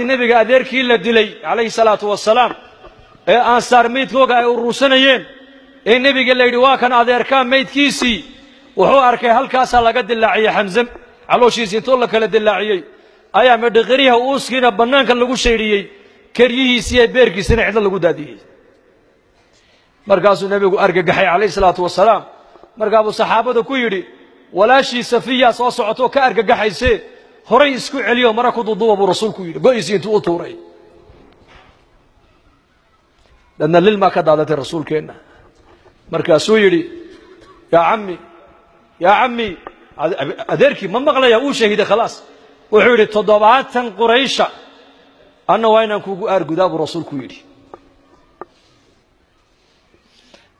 maalintii nebiga adeerkii la dilay calayhi salaatu wasalaam ee aansaar meydkooga ay urursanayeen ee nebiga la yidhi waa kan adeerkaa meydkiisii wuxuu arkay halkaasaa laga dilaaciyey xamse calooshiisii intoo la kala dilaaciyey ayaa medhiqiriha uuskiina bannaanka lagu shaydhiyey keryihiisii ee beerkiisina cidlo lagu daadiyey markaasuu nebigu argagaxay calayhi salaatu wasalaam markaa buu saxaabada ku yidhi walaashii safiyaa soo socotoo ka argagaxaysee horay isku celiyo mara ku duduuba buu rasuulku yidhi go'isii intuu u tuuray dadna lilmaa ka daadatay rasuulkeenna markaasuu yidhi yaa cammi yaa cammi adeerkii ma maqlaya uu shahiiday khalaas wuxuu yidhi toddobaatan quraysha anna waa inaan kugu aargudaa buu rasuulku yidhi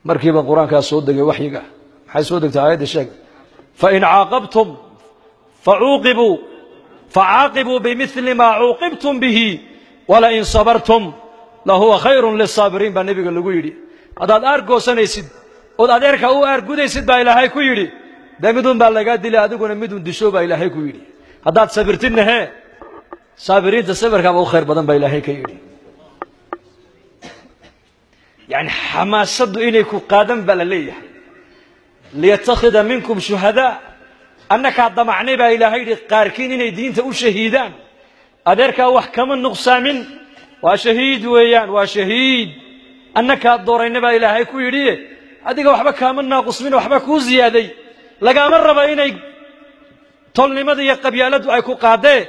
markiiba qur-aankaa soo degay waxyiga maxay soo degtay aayadda sheeg fain caaqabtum facuuqibuu فعاقبوا بمثل ما عوقبتم به ولئن صبرتم لهو خير للصابرين بالنبي قال لغويري هذا الأرق سنسد هذا الأرق هو أرق سنسد با إلهي كويري دا مدون با لغا دي لها دقونا مدون دشو با إلهي كويري هذا صبرتين نهي صابرين تصبر كما خير بدن با إلهي كويري يعني حما صدو إليكو قادم بالليه ليتخذ منكم شهداء أنك هذا معنى إلى غير قاركين إن دينت وشهيدان أدرك وحكم النقصة من وشهيد ويان وشهيد أنك هذا نبا إلى غير كويري أدرك وحبك كم النقص من وحبك وزيادة لقى مرة بين تول لما ذي قبيلة أيكو قادة.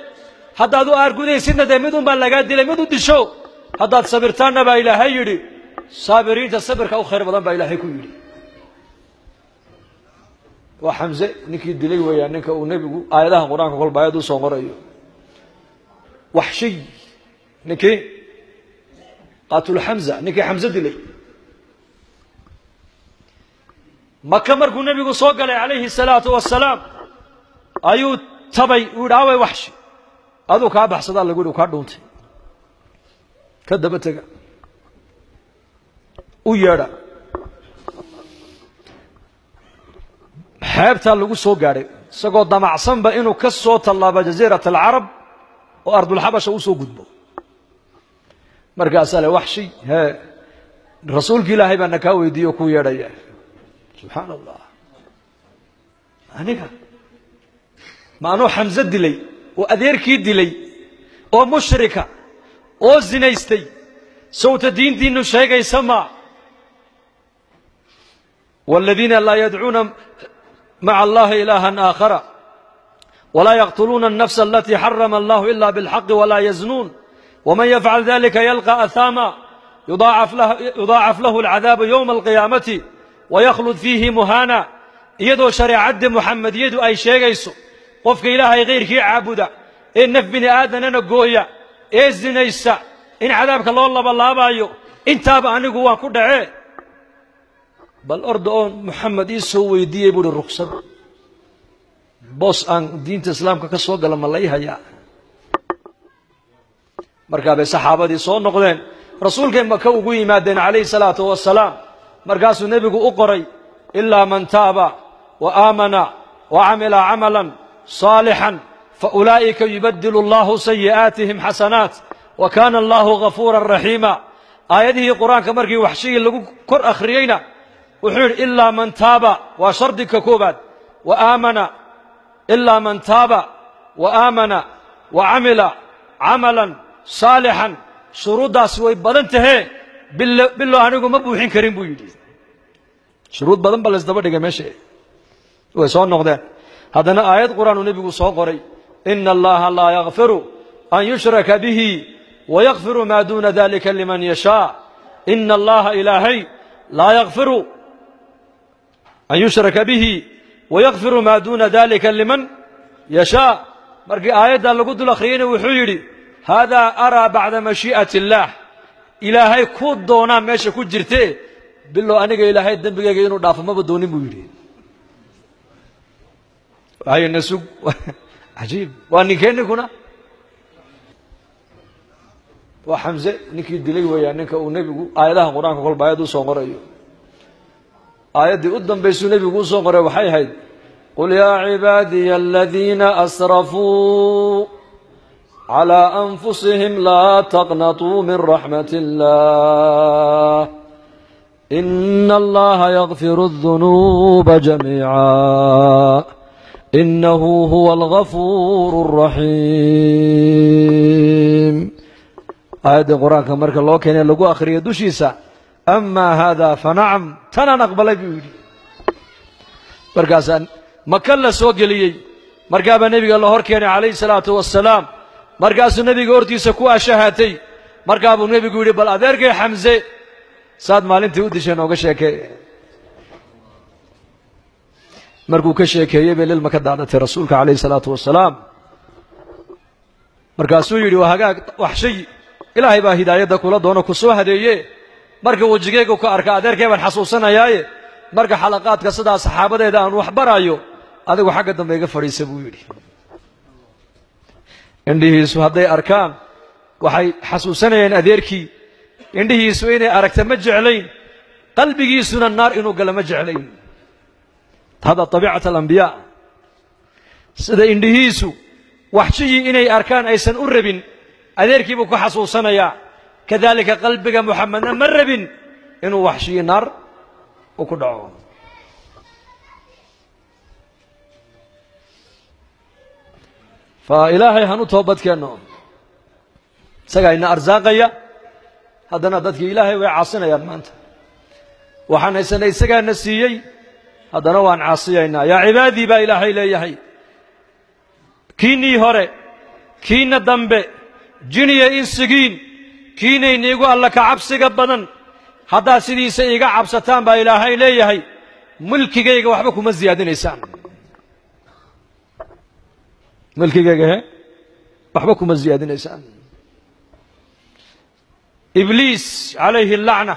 هذا ذو أرجو ذي سند دمدون بلغة دلمة دشو هذا صبرتان نبا إلى غيري صابرين تصبر كأو خير بدن بلا إلى غير كويري waa xamse ninkii dilay weeyaan ninka uu nebigu aayadaha qur'aanka kolba aayad u soo qorayo. Waxshiy ninkii qaatulxamza ninkii xamse dilay. Maka markuu nebigu soo galay calayhi salaatu wasalaam ayuu tabay uu yidhi away waxshi aduu kaa baxsadaa lagu yidhi kaa dhuuntay. Ka daba tega. U yeedha xeebtaa lagu soo gaadhay isagoo damacsanba inuu ka soo tallaabo jasiirat alcarab oo ardulxabasha u soo gudbo. Markaasaa le waxshi hee rasuulki ilaahay baana kaa weydiiye ku yeedhaya. Subxaan allah aniga ma anuu xamse dilay oo adeerkii dilay oo mushrika oo zinaystay sawta diintiinnu sheegaysa ma waladiina laa yadcuuna مع الله إلها آخر. ولا يقتلون النفس التي حرم الله إلا بالحق ولا يزنون. ومن يفعل ذلك يلقى أثاما. يضاعف له, يضاعف له العذاب يوم القيامة ويخلد فيه مهانا. يدو شريعة محمد يدو أي شيء يسو قفك إلهي غير كي عبدا إن نفبني آذن أنا قوية. إيزن إيسا إن عذابك الله الله بالله بايو إن تاب أنا قوان كدعي بل أردون محمد إيسو ويديبو للرخصب بوس أن دين تسلام كاكسوه قلما الله يا. مركا بي صحابة دي صون نقدين رسول كيما كوكو يمادين عليه الصلاة والسلام. مركاسو نبيكو أقري. إلا من تاب وآمن وعمل عملا صالحا فأولئك يبدل الله سيئاتهم حسنات وكان الله غفورا رحيما. آياته قرآن كمركي وحشي لكو كر أخرينا وحر إلا من تاب وشرد كوبد وآمن إلا من تاب وآمن وعمل عملا صالحا شرودا سوي بدنته بالله أنكم مبوحين كريم بو بيدي شرود بدن بلس دبر ماشي وسؤال نقدا هذا آيات القرآن النبي صلى الله عليه إن الله لا يغفر أن يشرك به ويغفر ما دون ذلك لمن يشاء. إن الله إلهي لا يغفر an yushraka bihi wayakfiru maa duuna dalika liman yashaa markii aayaddaa lagu dul akhriyeyna wuxuu yidhi haadaa araa bacda mashii'ati illaah ilaahay ku doonaa meesha ku jirte bilow aniga ilaahay dembigayga inuu dhaafo maba doonin buu yidhi hayna sug cajiib waa ninkee ninkuna waa xamse ninkii dilay weeyaan ninka uu nebigu aayadaha qur'aanka kolba dambaysuu nebigu u soo qoray waxay ahayd qul yaa cibaadiya aladiina asrafuu على أنفسهم لا تقنطوا من رحمة الله. إن الله يغفر الذنوب جميعا. إنه هو الغفور الرحيم. آية القرآن كما مرك الله amaa haadaa fa nacam tanaan aqbalay buu yidhi markaasaan maka la soo geliyey markaabaa nebiga la hor keenay calayhi salaatu wasalaam markaasuu nebiga hortiisa ku ashahatay markaa buu nebigu yidhi bal adeerkay xamse saad maalintii u disheen ooga sheekee markuu ka sheekeeyey bay lilma ka daadatay rasuulka calayhi salaatu wasalaam markaasuu yidhi waa waxshay ilaahay baa hidaayadda kula doono ku soo hadeeye marka wejigeygu ka arka adeerkay baan xasuusanayaaye. Marka xalaqaadka sidaa saxaabadeeda aan wax baraayo adigu xagga dambe iga fadhiisa buu yidhi. Indhihiisu hadday arkaan waxay xasuusanayeen adeerkii. Indhihiisu inay aragta ma jeclayn qalbigiisuna naar inuu gala ma jeclayn. Hada abiicat alambiyaa sida indhihiisu waxshiyii inay arkaan aysan u rabin adeerkii buu ku xasuusanayaa kadalika qalbiga muxamedna ma rabin inuu waxshiyii naar u ku dhaco. Fa ilaahay hanu toobadkeenno. Isagaa ina arsaaqaya haddana dadkii ilaahay way caasinayaan maanta. Waxaan haysanay isagaana siiyey haddana waan caasiyaynaa. Yaa cibaadii baa ilaahay leeyahay. Kiinnii hore kiinna dambe jiniya insigiin kiinayniigu alla ka cabsiga badan. Haddaad sidiisa iiga cabsataan baa ilaahay leeyahay mulkigayga waxba kuma siyaadinaysaan mulkigayga he waxba kuma siyaadinaysaan ibliis calayhi lacna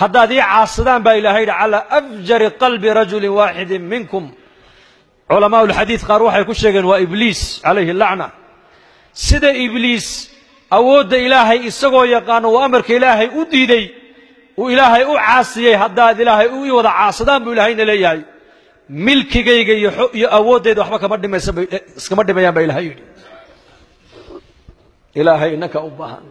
haddaad ii caasidaan baa ilaahay yidhi calaa afjari qalbi rajulin waaxidin minkum. Culamaa ulxadiid qaar waxay ku sheegeen waa ibliis calayhi lacna. Sida ibliis awoodda ilaahay isagoo yaqaano uu amarka ilaahay u diiday uu ilaahay u caasiyey haddaad ilaahay u ii wada caasidaan buu ilaahayna leeyahay. Milkigayga iyo awooddayda waxba kama dhimaysa iskama dhimayaan baa ilahay yidhi. Ilaahay innaka u baahan